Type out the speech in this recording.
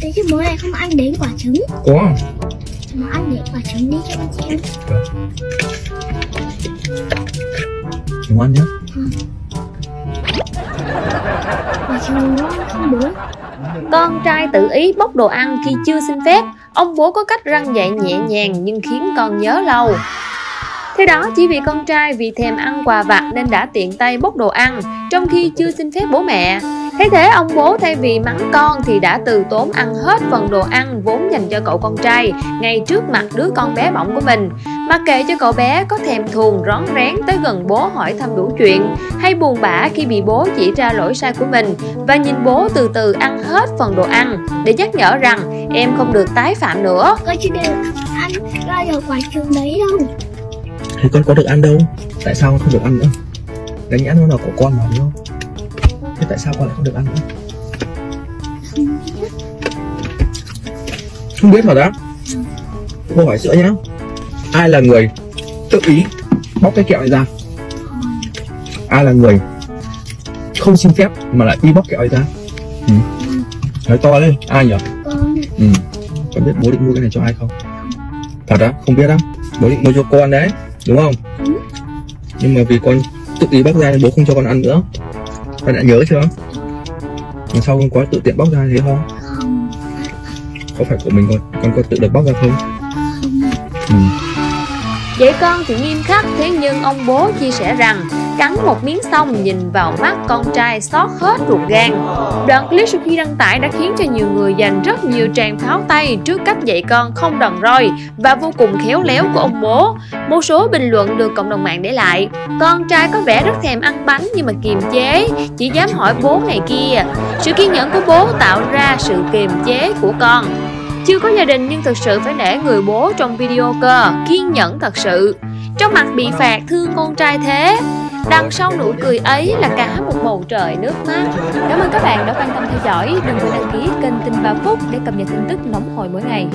Thế chứ bố này không ăn đến quả trứng. Có Mà ăn đến quả trứng đi cho con xem chúng ăn nhé. Quả trứng ngon không bố. Con trai tự ý bốc đồ ăn khi chưa xin phép. Ông bố có cách răng dạy nhẹ nhàng nhưng khiến con nhớ lâu Thế đó, chỉ vì con trai vì thèm ăn quà vặt nên đã tiện tay bốc đồ ăn, Trong khi chưa xin phép bố mẹ Thế thế, ông bố thay vì mắng con thì đã từ tốn ăn hết phần đồ ăn vốn dành cho cậu con trai ngay trước mặt đứa con bé bỏng của mình. Mặc kệ cho cậu bé có thèm thuồng rón rén tới gần bố hỏi thăm đủ chuyện, hay buồn bã khi bị bố chỉ ra lỗi sai của mình và nhìn bố từ từ ăn hết phần đồ ăn, để nhắc nhở rằng em không được tái phạm nữa. Có chứ đều ăn, ra vào quả trường đấy đâu thì con có được ăn đâu? Tại sao con không được ăn nữa? Đánh nhãn nó là của con mà, đúng không? Thế tại sao con lại không được ăn nữa? Không biết hả đó cô hỏi sữa nhá. Ai là người tự ý bóc cái kẹo này ra? Ai là người không xin phép mà lại đi bóc kẹo này ra? Ừ. nói to lên. Ai nhỉ? Ừ. con biết bố định mua cái này cho ai không? Thật á? Không biết á? Bố định mua cho con đấy đúng không Ừ. nhưng mà vì con tự ý bóc ra nên bố không cho con ăn nữa con đã nhớ chưa lần sau con có tự tiện bóc ra thế không không có phải của mình con con có tự được bóc ra không ừ. vậy con thì nghiêm khắc, thế nhưng ông bố chia sẻ rằng cắn một miếng xong nhìn vào mắt con trai xót hết ruột gan. Đoạn clip sau khi đăng tải đã khiến cho nhiều người dành rất nhiều tràng pháo tay trước cách dạy con không đòn roi và vô cùng khéo léo của ông bố. Một số bình luận được cộng đồng mạng để lại. Con trai có vẻ rất thèm ăn bánh nhưng mà kiềm chế, chỉ dám hỏi bố này kia. Sự kiên nhẫn của bố tạo ra sự kiềm chế của con. Chưa có gia đình nhưng thực sự phải nể người bố trong video cơ, kiên nhẫn thật sự. Trong mặt bị phạt thương con trai thế, đằng sau nụ cười ấy là cả một bầu trời nước mắt. Cảm ơn các bạn đã quan tâm theo dõi, đừng quên đăng ký kênh Tin 3 Phút để cập nhật tin tức nóng hổi mỗi ngày.